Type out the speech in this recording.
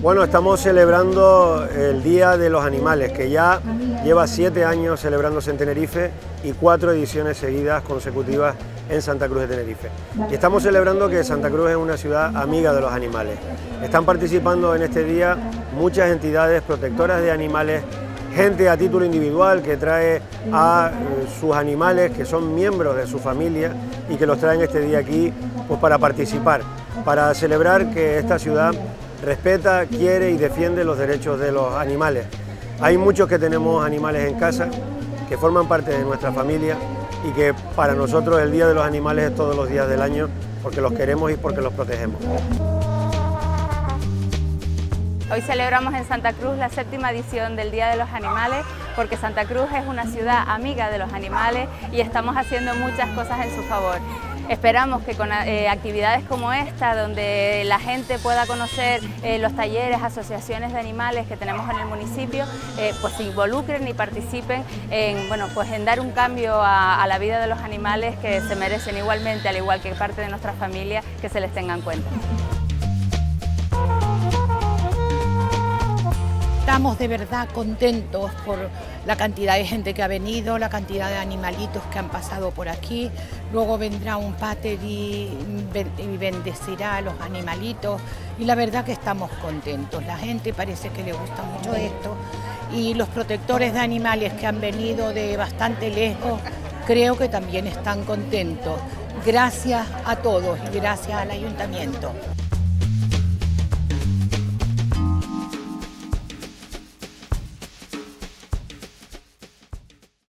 Bueno, estamos celebrando el Día de los Animales, que ya lleva siete años celebrándose en Tenerife y cuatro ediciones seguidas consecutivas en Santa Cruz de Tenerife. Y estamos celebrando que Santa Cruz es una ciudad amiga de los animales. Están participando en este día muchas entidades protectoras de animales, gente a título individual que trae a eh, sus animales que son miembros de su familia y que los traen este día aquí pues, para participar, para celebrar que esta ciudad respeta, quiere y defiende los derechos de los animales. Hay muchos que tenemos animales en casa, que forman parte de nuestra familia y que para nosotros el Día de los Animales es todos los días del año porque los queremos y porque los protegemos. Hoy celebramos en Santa Cruz la séptima edición del Día de los Animales porque Santa Cruz es una ciudad amiga de los animales y estamos haciendo muchas cosas en su favor. Esperamos que con eh, actividades como esta, donde la gente pueda conocer eh, los talleres, asociaciones de animales que tenemos en el municipio, eh, pues se involucren y participen en, bueno, pues en dar un cambio a, a, la vida de los animales que se merecen igualmente, al igual que parte de nuestra familia, que se les tenga en cuenta. Estamos de verdad contentos por la cantidad de gente que ha venido, la cantidad de animalitos que han pasado por aquí. Luego vendrá un pater y, bendecirá a los animalitos. Y la verdad que estamos contentos. La gente parece que le gusta mucho esto. Y los protectores de animales que han venido de bastante lejos, creo que también están contentos. Gracias a todos y gracias al ayuntamiento.